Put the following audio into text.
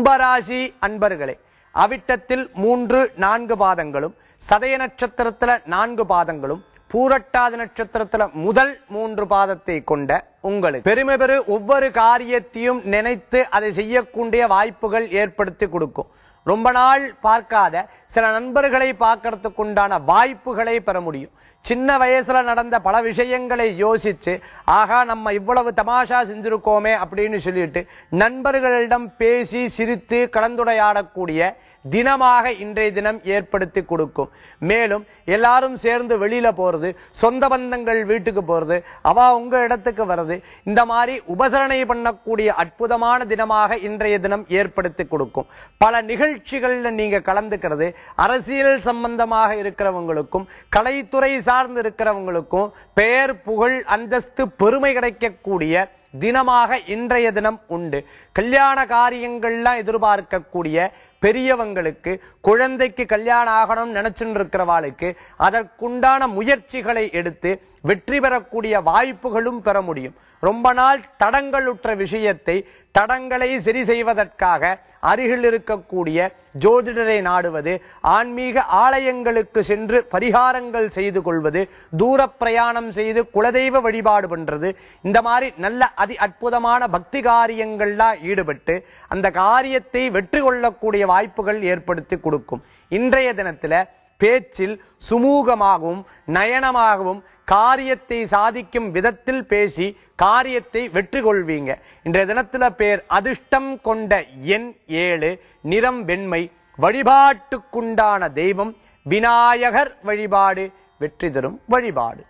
கும்பராசி அன்பர்களே அவிட்டத்தில் மூன்று நான்கு பாதங்களும் சதய நட்சத்திரத்துல நான்கு பாதங்களும் பூரட்டாதி நட்சத்திரத்துல முதல் மூன்று பாதத்தை கொண்ட உங்களுக்கு பெருமை பெரு ஒவ்வொரு காரியத்தையும் நினைத்து அதை செய்யக்கூடிய வாய்ப்புகள் ஏற்படுத்தி கொடுக்கும். ரொம்ப நாள் பார்க்காத சில நண்பர்களை பார்க்கறதுக்கு உண்டான வாய்ப்புகளை பெற முடியும். சின்ன வயசுல நடந்த பல விஷயங்களை யோசிச்சு ஆகா நம்ம இவ்வளவு தமாஷா செஞ்சிருக்கோமே அப்படின்னு சொல்லிட்டு நண்பர்களிடம் பேசி சிரித்து கலந்துரையாடக்கூடிய தினமாக இன்றைய தினம் ஏற்படுத்தி கொடுக்கும். மேலும் எல்லாரும் சேர்ந்து வெளியில போறது சொந்த பந்தங்கள் வீட்டுக்கு போறது அவ உங்க இடத்துக்கு வர்றது இந்த மாதிரி உபசரணை பண்ணக்கூடிய அற்புதமான தினமாக இன்றைய தினம் ஏற்படுத்தி கொடுக்கும். பல நிகழ்ச்சிகள்ல நீங்க கலந்துக்கிறது அரசியல் சம்பந்தமாக இருக்கிறவங்களுக்கும் கலைத்துறை சார்ந்து இருக்கிறவங்களுக்கும் பெயர் புகழ் அந்தஸ்து பெருமை கிடைக்கக்கூடிய தினமாக இன்றைய தினம் உண்டு. கல்யாண காரியங்கள்லாம் எதிர்பார்க்கக்கூடிய பெரியவங்களுக்கு குழந்தைக்கு கல்யாணம் ஆகணும் நினைச்சுட்டு இருக்கிறவாளுக்கு அதற்குண்டான முயற்சிகளை எடுத்து வெற்றி பெறக்கூடிய வாய்ப்புகளும் பெற முடியும். ரொம்ப நாள் தடங்களுற்ற விஷயத்தை தடங்களை சரி செய்வதற்காக அருகில் இருக்கக்கூடிய ஜோதிடரை நாடுவது ஆன்மீக ஆலயங்களுக்கு சென்று பரிகாரங்கள் செய்து கொள்வது தூர பிரயாணம் செய்து குலதெய்வ வழிபாடு பண்றது இந்த மாதிரி நல்ல அதி அற்புதமான பக்தி காரியங்கள்லாம் ஈடுபட்டு அந்த காரியத்தை வெற்றி கொள்ளக்கூடிய வாய்ப்புகள் ஏற்படுத்தி கொடுக்கும். இன்றைய தினத்தில் பேச்சில் சுமூகமாகவும் நயனமாகவும் காரியத்தை சாதிக்கும் விதத்தில் பேசி காரியத்தை வெற்றி கொள்வீங்க. இன்றைய தினத்துல பேர் அதிர்ஷ்டம் கொண்ட எண் ஏழு நிறம் வெண்மை வழிபாட்டுக்குண்டான தெய்வம் விநாயகர் வழிபாடு வெற்றி தரும் வழிபாடு.